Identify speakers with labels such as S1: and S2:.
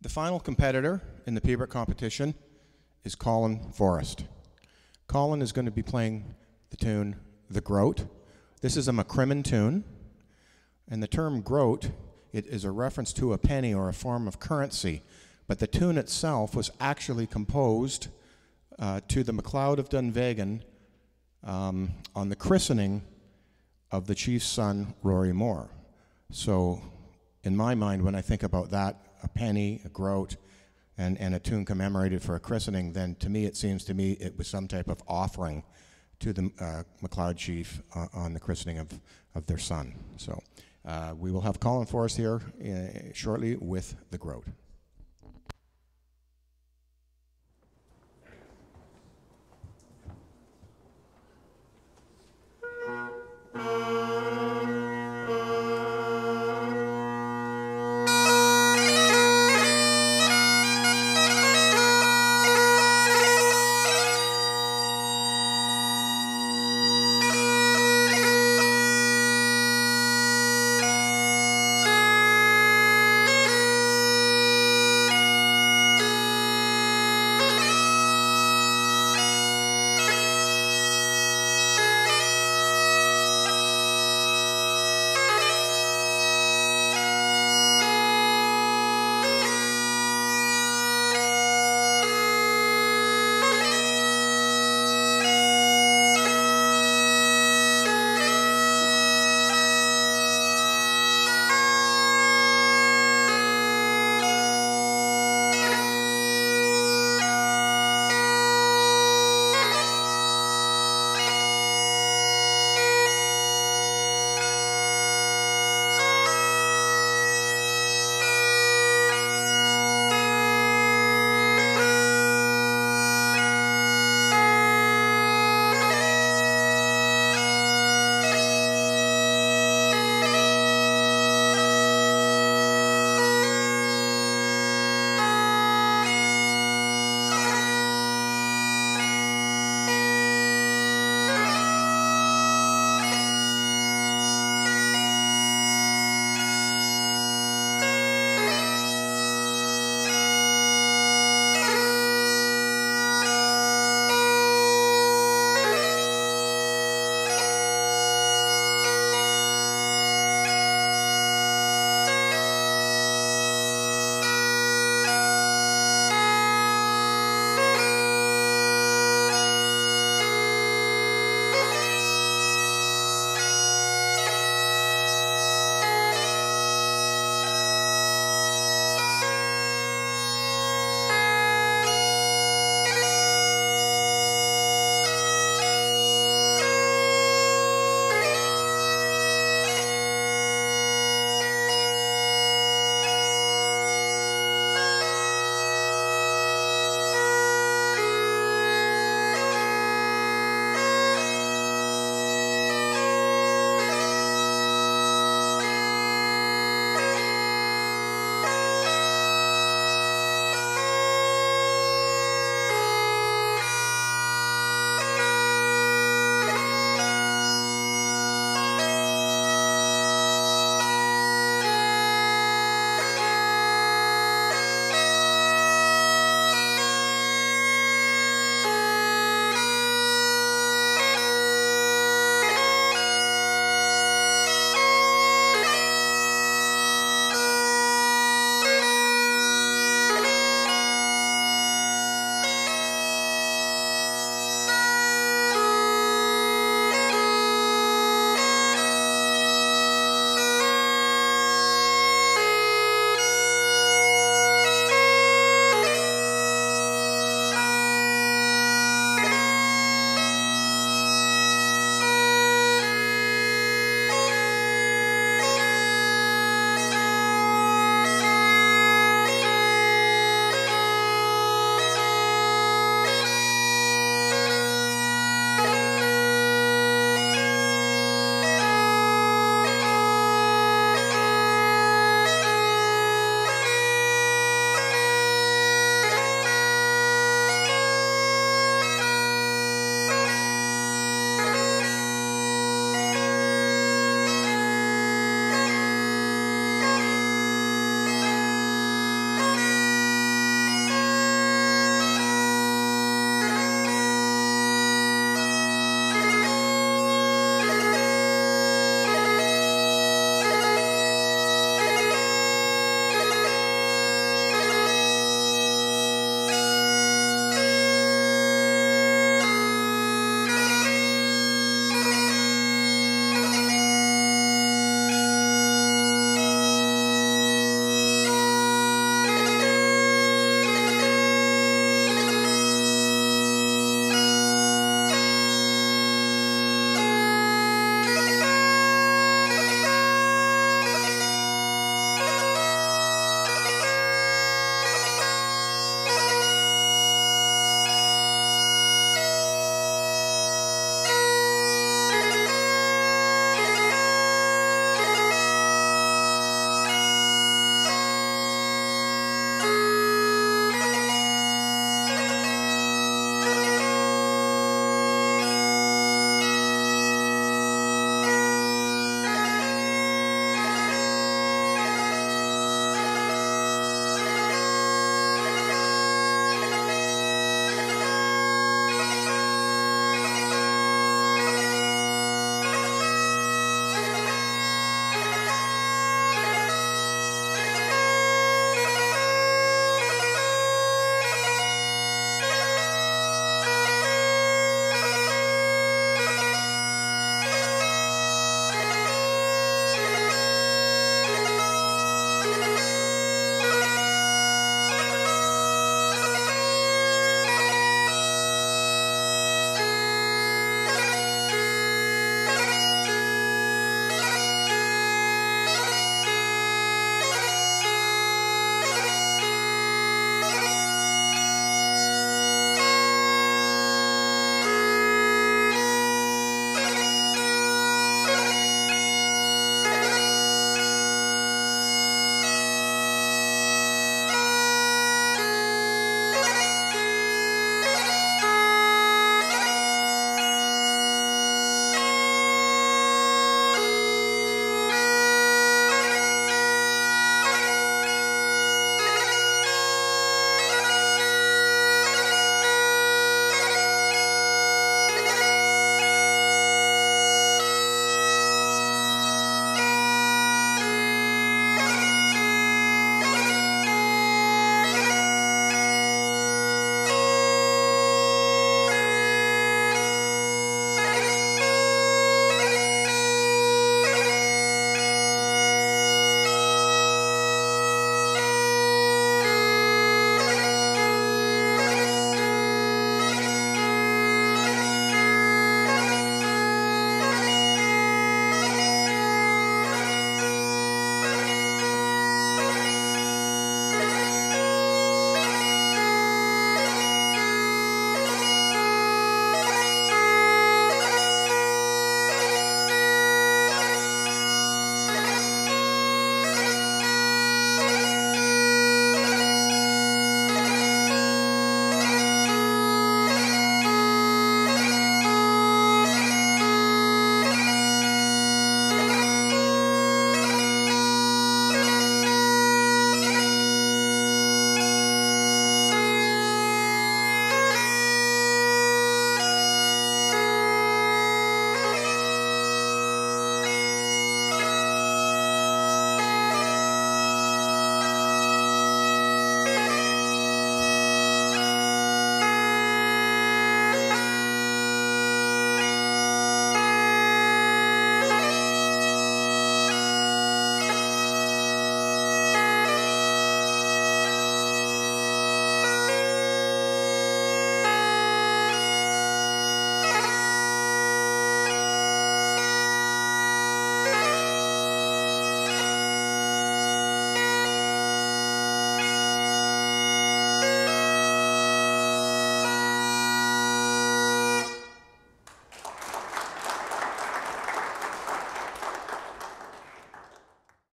S1: The final competitor in the Pibroch competition is Colin Forrest. Colin is going to be playing the tune The Groat. This is a McCrimmon tune, and the term groat it is a reference to a penny or a form of currency, but the tune itself was actually composed uh, to the MacLeod of Dunvegan um, on the christening of the chief's son, Rory Mor. So, in my mind, when I think about that, a penny, a groat, and, and a tune commemorated for a christening, then to me it seems to me it was some type of offering to the uh, MacLeod chief uh, on the christening of, of their son. So uh, we will have Colin Forrest here uh, shortly with the groat.